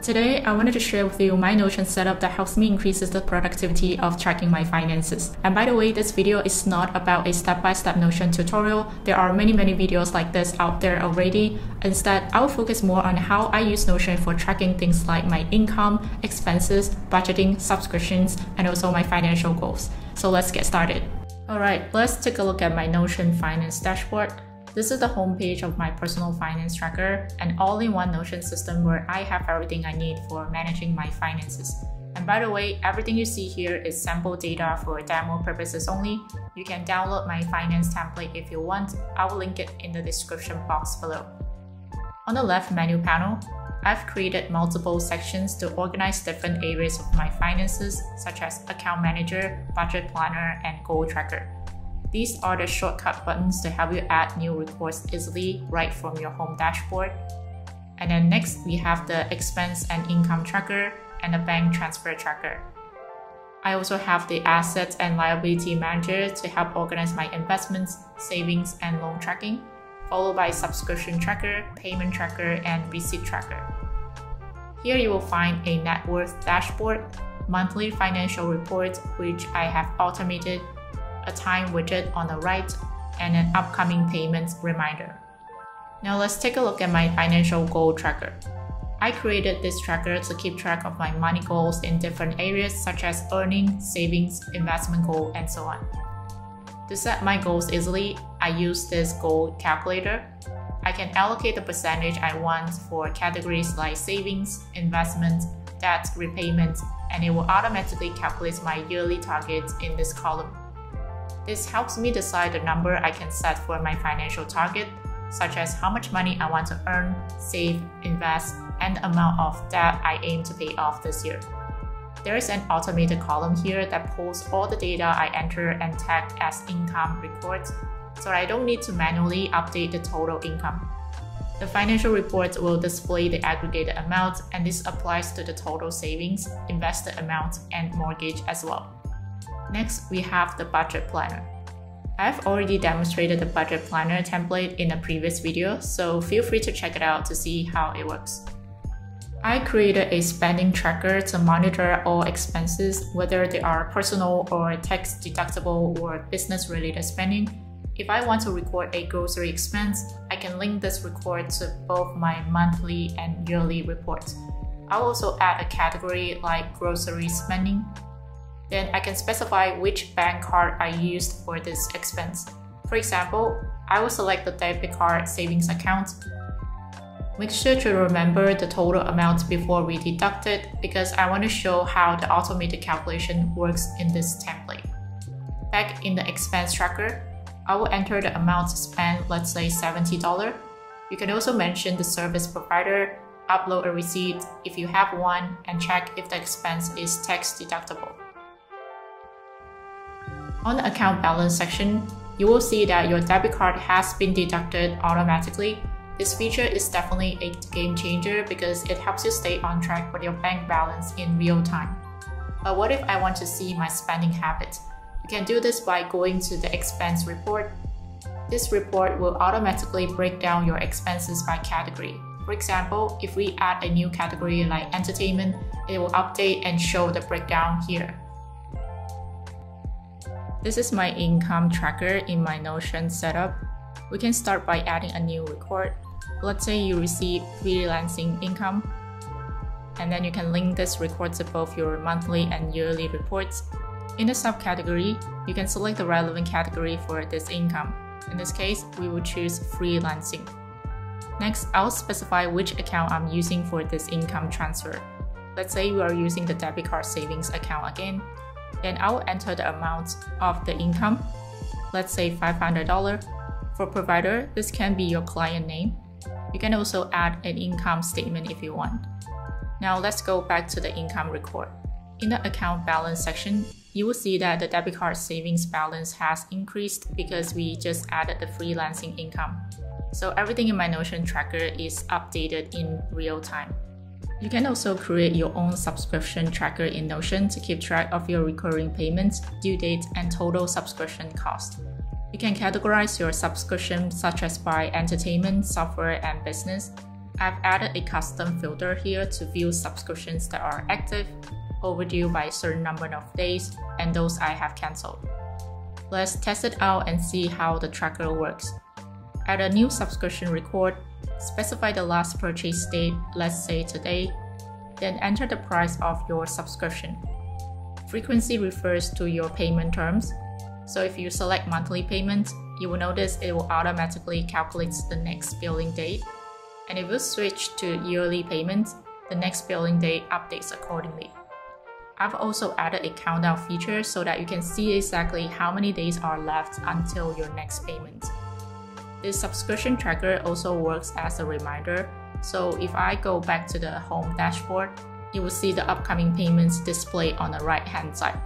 Today, I wanted to share with you my Notion setup that helps me increases the productivity of tracking my finances. And by the way, this video is not about a step-by-step -step Notion tutorial. There are many, many videos like this out there already. Instead, I will focus more on how I use Notion for tracking things like my income, expenses, budgeting, subscriptions, and also my financial goals. So let's get started. Alright, let's take a look at my Notion finance dashboard. This is the homepage of my personal finance tracker, an all-in-one Notion system where I have everything I need for managing my finances. And by the way, everything you see here is sample data for demo purposes only. You can download my finance template if you want. I will link it in the description box below. On the left menu panel, I've created multiple sections to organize different areas of my finances, such as account manager, budget planner, and goal tracker. These are the shortcut buttons to help you add new reports easily right from your home dashboard. And then next, we have the expense and income tracker and the bank transfer tracker. I also have the assets and liability manager to help organize my investments, savings, and loan tracking, followed by subscription tracker, payment tracker, and receipt tracker. Here you will find a net worth dashboard, monthly financial reports, which I have automated a time widget on the right, and an upcoming payments reminder. Now let's take a look at my financial goal tracker. I created this tracker to keep track of my money goals in different areas such as earning, savings, investment goal, and so on. To set my goals easily, I use this goal calculator. I can allocate the percentage I want for categories like savings, investment, debt repayment, and it will automatically calculate my yearly targets in this column. This helps me decide the number I can set for my financial target, such as how much money I want to earn, save, invest, and amount of debt I aim to pay off this year. There is an automated column here that pulls all the data I enter and tag as income reports, so I don't need to manually update the total income. The financial report will display the aggregated amount, and this applies to the total savings, invested amount, and mortgage as well. Next, we have the budget planner. I've already demonstrated the budget planner template in a previous video, so feel free to check it out to see how it works. I created a spending tracker to monitor all expenses, whether they are personal or tax deductible or business related spending. If I want to record a grocery expense, I can link this record to both my monthly and yearly reports. I'll also add a category like grocery spending then I can specify which bank card I used for this expense. For example, I will select the debit card savings account. Make sure to remember the total amount before we deduct it because I want to show how the automated calculation works in this template. Back in the expense tracker, I will enter the amount spent, let's say $70. You can also mention the service provider, upload a receipt if you have one, and check if the expense is tax deductible. On the account balance section, you will see that your debit card has been deducted automatically. This feature is definitely a game changer because it helps you stay on track with your bank balance in real time. But what if I want to see my spending habits? You can do this by going to the expense report. This report will automatically break down your expenses by category. For example, if we add a new category like entertainment, it will update and show the breakdown here. This is my income tracker in my Notion setup. We can start by adding a new record. Let's say you receive freelancing income, and then you can link this record to both your monthly and yearly reports. In the subcategory, you can select the relevant category for this income. In this case, we will choose freelancing. Next, I'll specify which account I'm using for this income transfer. Let's say you are using the debit card savings account again, then I will enter the amount of the income, let's say $500. For provider, this can be your client name. You can also add an income statement if you want. Now let's go back to the income record. In the account balance section, you will see that the debit card savings balance has increased because we just added the freelancing income. So everything in my Notion tracker is updated in real time. You can also create your own subscription tracker in Notion to keep track of your recurring payments, due date, and total subscription cost. You can categorize your subscription such as by entertainment, software, and business. I've added a custom filter here to view subscriptions that are active, overdue by a certain number of days, and those I have cancelled. Let's test it out and see how the tracker works. Add a new subscription record, specify the last purchase date, let's say today, then enter the price of your subscription. Frequency refers to your payment terms, so if you select monthly payment, you will notice it will automatically calculate the next billing date. And if you switch to yearly payments, the next billing date updates accordingly. I've also added a countdown feature so that you can see exactly how many days are left until your next payment. This subscription tracker also works as a reminder, so if I go back to the home dashboard, you will see the upcoming payments displayed on the right hand side.